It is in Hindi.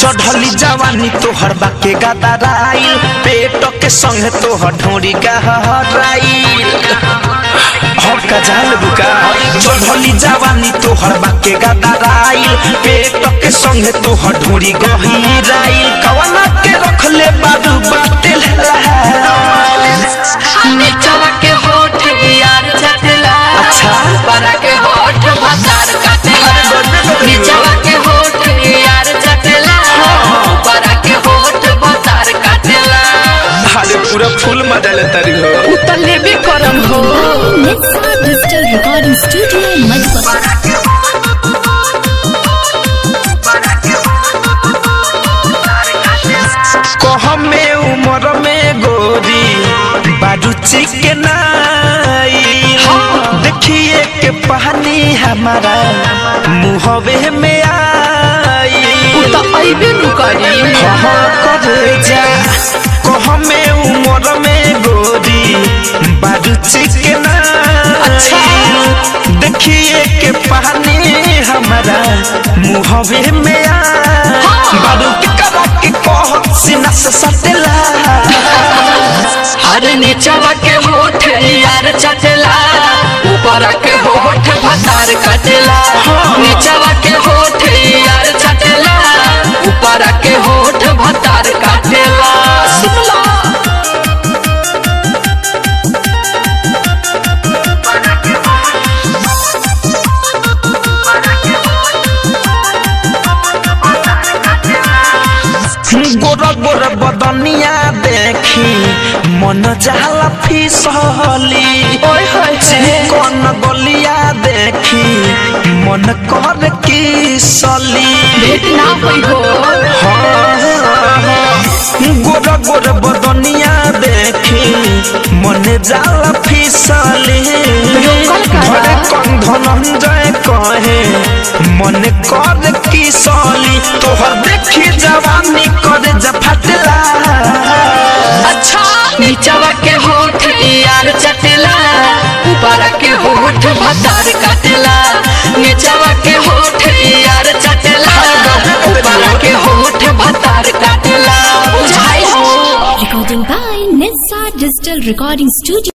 चढ़ली जवानी तोहर बाके गदराइल पेट के संग तोहर ढोरी गहराइल हर का जाल बुका चढ़ली जवानी तोहर बाके गदराइल पेट के संग तोहर ढोरी गहराइल। फूल मज़ा लेता रही हो। उतले भी करम हो। Studio, Madhupatra. कह में उम्र में गोरी बारू देखिए के पानी हमारा मुहवे में आई। तो अइबे नु करी कह कर जा। कह में उम्र में बारू चिकनाई देखिए के पानी हमारा मुहवे में आई बारू के करा के कह सीना से सटला हर निचवा के होठ यार चटला ऊपरा के होठ भतार काटेला। निचवा गोरा गोरा बदनिया देखी मन जाला फिसली चिकन गलिया देखी मन कर की सली? गोरा गोरा बदनिया देखी मन जाला फिसली कन धनंजय कहे मन कर की सली? तोहर देखी जवानी कर जफटला अच्छा नीचवा के होठ यार चटला। ऊपरा के होठ, भतार काटेला। नीचवा के होठ यार चटला ऊपरा के होठ भतार काटेला। Recording by Nexa Digital Recording Studio.